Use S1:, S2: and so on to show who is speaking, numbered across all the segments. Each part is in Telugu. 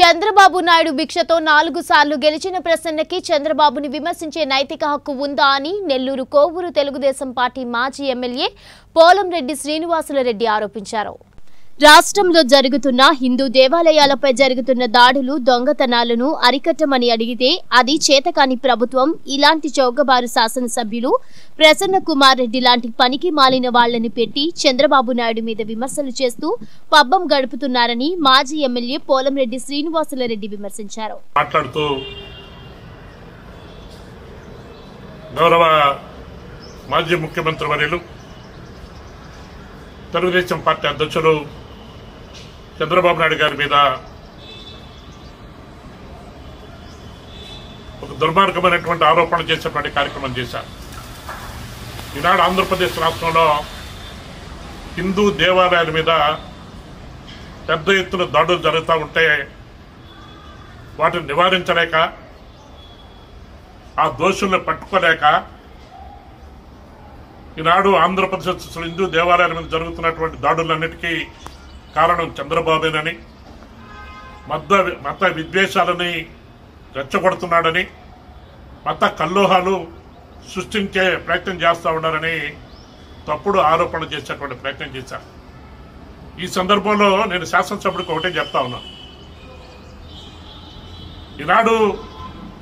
S1: చంద్రబాబు నాయుడు భిక్షతో నాలుగు సార్లు గెలిచిన ప్రసన్నకి చంద్రబాబుని విమర్శించే నైతిక హక్కు ఉందా అని నెల్లూరు కోవూరు తెలుగుదేశం పార్టీ మాజీ ఎమ్మెల్యే పోలంరెడ్డి శ్రీనివాసులరెడ్డి ఆరోపించారు. రాష్ట్రంలో జరుగుతున్న హిందూ దేవాలయాలపై జరుగుతున్న దాడులు దొంగతనాలను అరికట్టమని అడిగితే అది చేతకాని ప్రభుత్వం. ఇలాంటి చౌకబారు శాసనసభ్యులు ప్రసన్న కుమార్ రెడ్డి లాంటి పనికి మాలిన వాళ్ళని పెట్టి చంద్రబాబు నాయుడు మీద విమర్శలు చేస్తూ పబ్బం గడుపుతున్నారని మాజీ ఎమ్మెల్యే పోలంరెడ్డి శ్రీనివాసులరెడ్డి విమర్శించారు.
S2: మాట్లాడుతూ గౌరవ మాజీ ముఖ్యమంత్రి వర్యులు తెలుగుదేశం పార్టీ అధ్యక్షుడు చంద్రబాబు నాయుడు గారి మీద ఒక దుర్మార్గమైనటువంటి ఆరోపణ చేసేటువంటి కార్యక్రమం చేశారు. ఈనాడు ఆంధ్రప్రదేశ్ రాష్ట్రంలో హిందూ దేవాలయాల మీద పెద్ద ఎత్తున దాడులు జరుగుతూ ఉంటే వాటిని నివారించలేక ఆ దోషుల్ని పట్టుకోలేక ఈనాడు ఆంధ్రప్రదేశ్ హిందూ దేవాలయాల మీద జరుగుతున్నటువంటి దాడులన్నిటికీ కారణం చంద్రబాబేనని మత మత విద్వేషాలని రెచ్చగొడుతున్నాడని మత కల్లోహాలు సృష్టించే ప్రయత్నం చేస్తూ ఉన్నారని తప్పుడు ఆరోపణలు చేసేటువంటి ప్రయత్నం చేశారు. ఈ సందర్భంలో నేను శాసనసభ్యుడికి ఒకటే చెప్తా ఉన్నాను ఈనాడు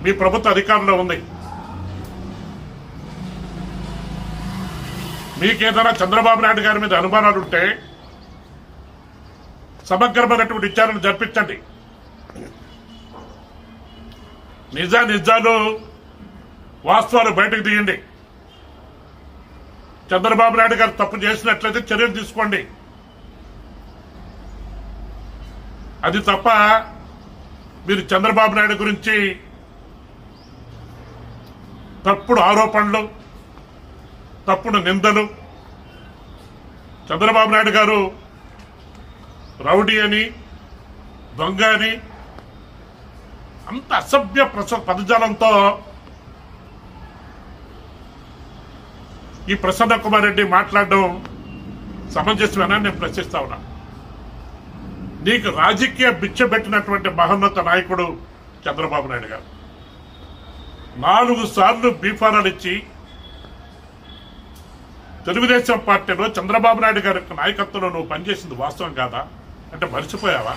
S2: మీ ప్రభుత్వ అధికారంలో ఉంది. మీకేదైనా చంద్రబాబు నాయుడు గారి మీద అనుమానాలు ఉంటే సమగ్రమైనటువంటి విచారణ జరిపించండి. నిజ నిజాలు వాస్తవాలు బయటకు తీయండి. చంద్రబాబు నాయుడు గారు తప్పు చేసినట్లయితే చర్యలు తీసుకోండి. అది తప్ప మీరు చంద్రబాబు నాయుడు గురించి తప్పుడు ఆరోపణలు తప్పుడు నిందలు చంద్రబాబు నాయుడు గారు రౌడీ అని దొంగ అని అంత అసభ్య ప్రస పదజాలంతో ఈ ప్రసన్న కుమార్ రెడ్డి మాట్లాడడం సమంజసమేనా నేను ప్రశ్నిస్తా ఉన్నా. నీకు రాజకీయ బిచ్చబెట్టినటువంటి మహోన్నత నాయకుడు చంద్రబాబు నాయుడు గారు. నాలుగు సార్లు బీఫారాలు ఇచ్చి తెలుగుదేశం పార్టీలో చంద్రబాబు నాయుడు గారి యొక్క నాయకత్వంలో నువ్వు పనిచేసింది వాస్తవం కాదా? అంటే మర్చిపోయావా?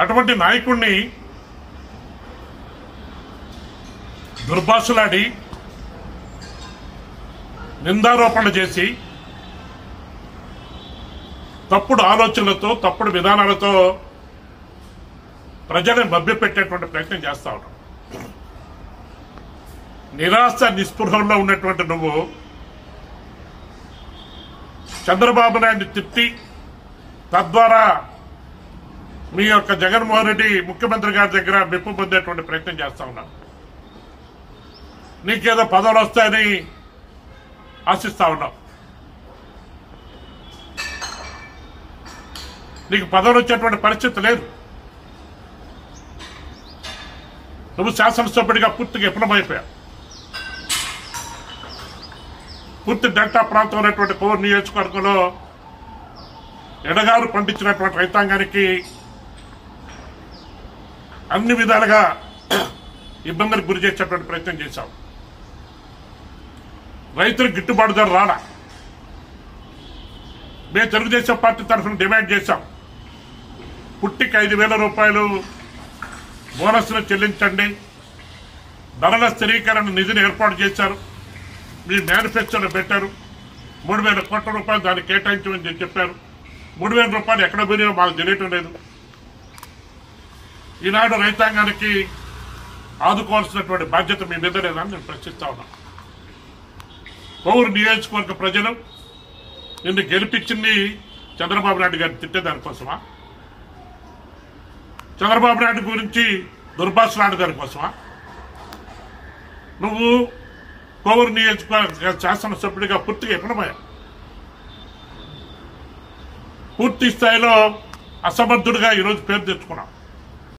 S2: అటువంటి నాయకుణ్ణి దుర్భాషలాడి నిందారోపణ చేసి తప్పుడు ఆలోచనలతో తప్పుడు విధానాలతో ప్రజలను మభ్యపెట్టేటువంటి ప్రయత్నం చేస్తా ఉన్నాం నిరాశ నిస్పృహంలో ఉన్నటువంటి నువ్వు చంద్రబాబు నాయుడు తిట్టి తద్వారా మీ యొక్క జగన్మోహన్ రెడ్డి ముఖ్యమంత్రి గారి దగ్గర మెప్పు పొందేటువంటి ప్రయత్నం చేస్తా ఉన్నాను. నీకేదో పదవులు వస్తాయని ఆశిస్తా ఉన్నావు నీకు పదవులు వచ్చేటువంటి పరిస్థితి లేదు. నువ్వు శాసనసభ్యుడిగా పూర్తిగా విఫలమైపోయావు. పూర్తి డెల్టా ప్రాంతం ఉన్నటువంటి కోవూరు నియోజకవర్గంలో ఎడగారు పండించినటువంటి రైతాంగానికి అన్ని విధాలుగా ఇబ్బందులకు గురి చేసేటువంటి ప్రయత్నం చేశాం. రైతులకు గిట్టుబాటు ధర రాలా. మేము తెలుగుదేశం పార్టీ తరఫున డిమాండ్ చేశాం. పుట్టికి ఐదు వేల రూపాయలు బోనస్ను చెల్లించండి. ధరల స్థిరీకరణ నిధిని ఏర్పాటు చేశారు. మీ మేనిఫెస్టోలో పెట్టారు. మూడు వేల కోట్ల రూపాయలు దాన్ని కేటాయించమని చెప్పారు. మూడు వేల రూపాయలు ఎక్కడ పోయినాయో మాకు తెలియటం లేదు. ఈనాడు రైతాంగానికి ఆదుకోవాల్సినటువంటి బాధ్యత మీ మీద లేదని నేను ప్రశ్నిస్తా ఉన్నా. పౌరు నియోజకవర్గ ప్రజలు నిన్ను గెలిపించింది చంద్రబాబు నాయుడు గారిని తిట్టే దానికోసమా చంద్రబాబు నాయుడు గురించి దుర్భాషలాడు దానికోసమా నువ్వు కోవూరు నియోజకవర్గ శాసనసభ్యుడిగా పూర్తిగా విఫలమయ్యావు పూర్తి స్థాయిలో అసమర్థుడిగా ఈరోజు పేరు తెచ్చుకున్నాం.